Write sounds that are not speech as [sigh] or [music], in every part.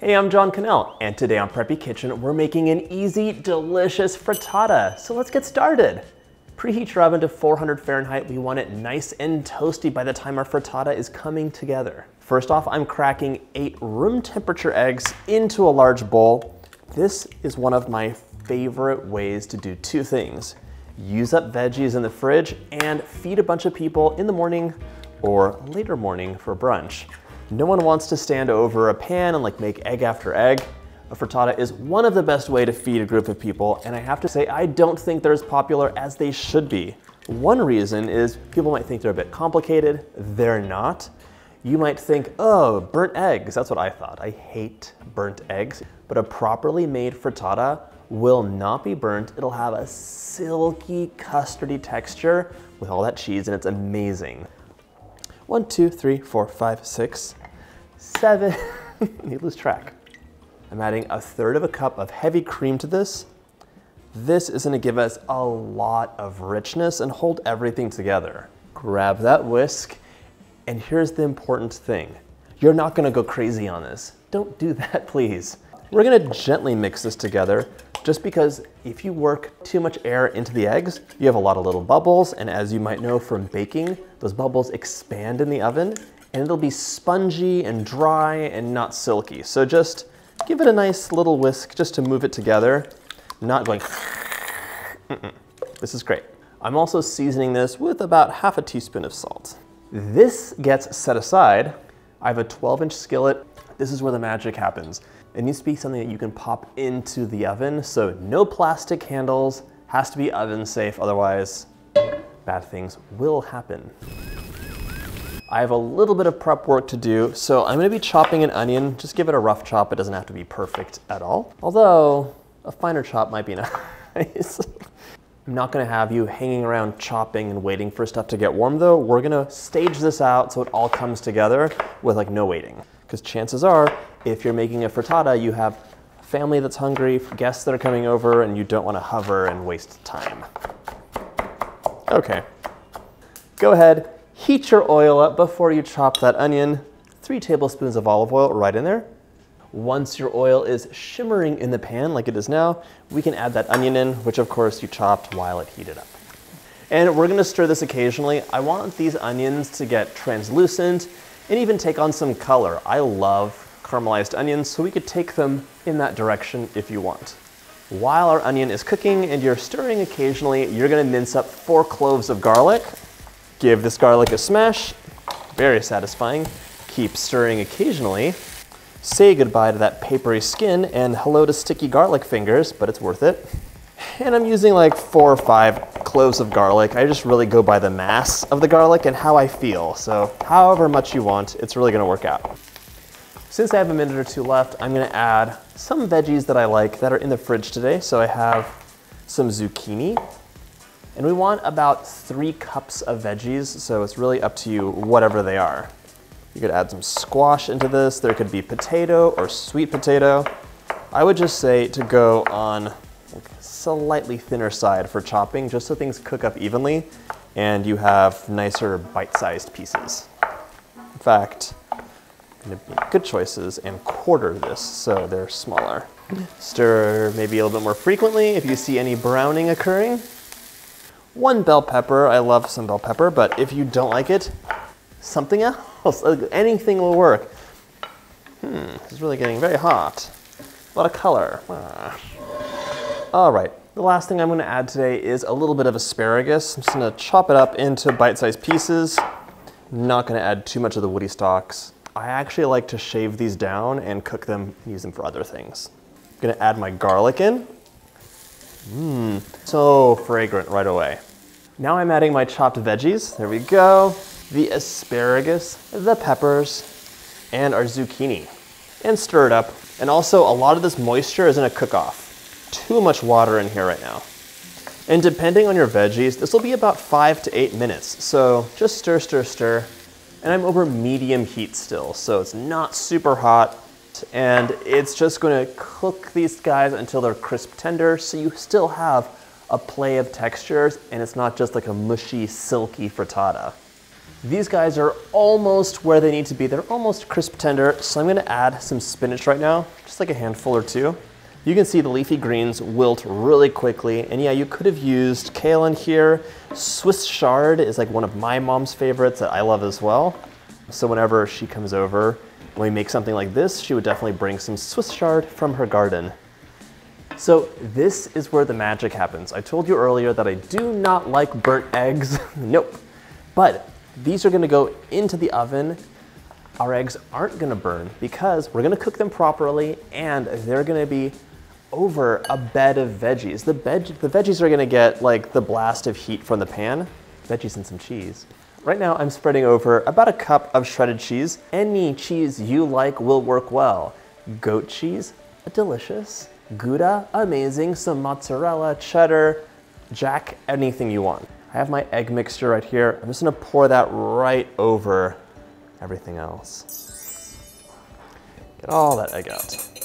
Hey, I'm John Kanell, and today on Preppy Kitchen, we're making an easy, delicious frittata. So let's get started. Preheat your oven to 400 Fahrenheit. We want it nice and toasty by the time our frittata is coming together. First off, I'm cracking eight room temperature eggs into a large bowl. This is one of my favorite ways to do two things. Use up veggies in the fridge and feed a bunch of people in the morning or later morning for brunch. No one wants to stand over a pan and like make egg after egg. A frittata is one of the best way to feed a group of people, and I have to say, I don't think they're as popular as they should be. One reason is people might think they're a bit complicated. They're not. You might think, oh, burnt eggs. That's what I thought. I hate burnt eggs. But a properly made frittata will not be burnt. It'll have a silky, custardy texture with all that cheese, and it's amazing. One, two, three, four, five, six, seven, [laughs] you lose track. I'm adding a third of a cup of heavy cream to this. This is gonna give us a lot of richness and hold everything together. Grab that whisk, and here's the important thing. You're not gonna go crazy on this. Don't do [laughs] that, please. We're gonna gently mix this together just because if you work too much air into the eggs, you have a lot of little bubbles, and as you might know from baking, those bubbles expand in the oven, and it'll be spongy and dry and not silky. So just give it a nice little whisk just to move it together, not going mm [laughs] -mm. This is great. I'm also seasoning this with about half a teaspoon of salt. This gets set aside. I have a 12 inch skillet. This is where the magic happens. It needs to be something that you can pop into the oven, so no plastic handles, has to be oven safe, otherwise bad things will happen. I have a little bit of prep work to do, so I'm gonna be chopping an onion. Just give it a rough chop. It doesn't have to be perfect at all. Although, a finer chop might be [laughs] nice. I'm not gonna have you hanging around chopping and waiting for stuff to get warm though. We're gonna stage this out so it all comes together with like no waiting. Because chances are, if you're making a frittata, you have family that's hungry, guests that are coming over, and you don't wanna hover and waste time. Okay, go ahead, Heat your oil up before you chop that onion. Three tablespoons of olive oil right in there. Once your oil is shimmering in the pan like it is now, we can add that onion in, which of course you chopped while it heated up. And we're gonna stir this occasionally. I want these onions to get translucent and even take on some color. I love caramelized onions, so we could take them in that direction if you want. While our onion is cooking and you're stirring occasionally, you're gonna mince up four cloves of garlic. Give this garlic a smash, very satisfying. Keep stirring occasionally. Say goodbye to that papery skin and hello to sticky garlic fingers, but it's worth it. And I'm using like four or five cloves of garlic. I just really go by the mass of the garlic and how I feel. So however much you want, it's really gonna work out. Since I have a minute or two left, I'm gonna add some veggies that I like that are in the fridge today. So I have some zucchini, and we want about three cups of veggies, so it's really up to you, whatever they are. You could add some squash into this. There could be potato or sweet potato. I would just say to go on like slightly thinner side for chopping, just so things cook up evenly and you have nicer bite-sized pieces. In fact, gonna make good choices and quarter this so they're smaller. Stir maybe a little bit more frequently if you see any browning occurring. One bell pepper, I love some bell pepper, but if you don't like it, something else, [laughs] anything will work. Hmm, it's really getting very hot. A lot of color. Ah. All right, the last thing I'm gonna add today is a little bit of asparagus. I'm just gonna chop it up into bite-sized pieces. not gonna add too much of the woody stalks. I actually like to shave these down and cook them, use them for other things. I'm gonna add my garlic in. Mmm, so fragrant right away. Now I'm adding my chopped veggies. There we go. The asparagus, the peppers, and our zucchini. And stir it up. And also a lot of this moisture is gonna cook off. Too much water in here right now. And depending on your veggies, this will be about five to eight minutes. So just stir, stir, stir. And I'm over medium heat still, so it's not super hot, and it's just gonna cook these guys until they're crisp tender so you still have a play of textures and it's not just like a mushy, silky frittata. These guys are almost where they need to be. They're almost crisp tender, so I'm gonna add some spinach right now, just like a handful or two. You can see the leafy greens wilt really quickly, and yeah, you could have used kale in here. Swiss chard is like one of my mom's favorites that I love as well. So whenever she comes over, when we make something like this, she would definitely bring some Swiss chard from her garden. So this is where the magic happens. I told you earlier that I do not like burnt eggs. [laughs] nope. But these are gonna go into the oven. Our eggs aren't gonna burn because we're gonna cook them properly and they're gonna be over a bed of veggies. The, veg the veggies are gonna get like the blast of heat from the pan, veggies and some cheese. Right now I'm spreading over about a cup of shredded cheese. Any cheese you like will work well. Goat cheese, delicious. Gouda, amazing. Some mozzarella, cheddar, jack, anything you want. I have my egg mixture right here. I'm just gonna pour that right over everything else. Get all that egg out.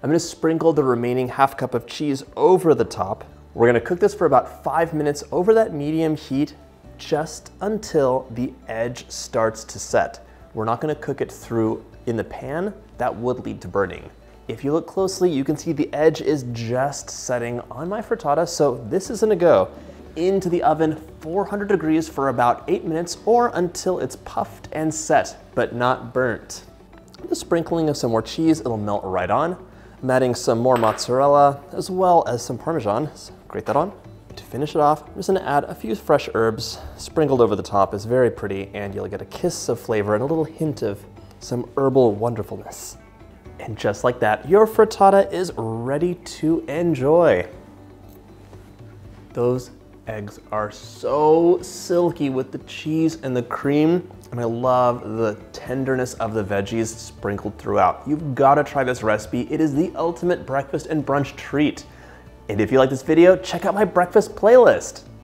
I'm gonna sprinkle the remaining half cup of cheese over the top. We're gonna cook this for about five minutes over that medium heat, just until the edge starts to set. We're not gonna cook it through in the pan, that would lead to burning. If you look closely, you can see the edge is just setting on my frittata, so this is gonna go into the oven 400 degrees for about eight minutes or until it's puffed and set, but not burnt. The sprinkling of some more cheese, it'll melt right on. I'm adding some more mozzarella as well as some Parmesan. So grate that on. To finish it off, I'm just gonna add a few fresh herbs sprinkled over the top. It's very pretty and you'll get a kiss of flavor and a little hint of some herbal wonderfulness. And just like that, your frittata is ready to enjoy. Those eggs are so silky with the cheese and the cream. And I love the tenderness of the veggies sprinkled throughout. You've gotta try this recipe. It is the ultimate breakfast and brunch treat. And if you like this video, check out my breakfast playlist.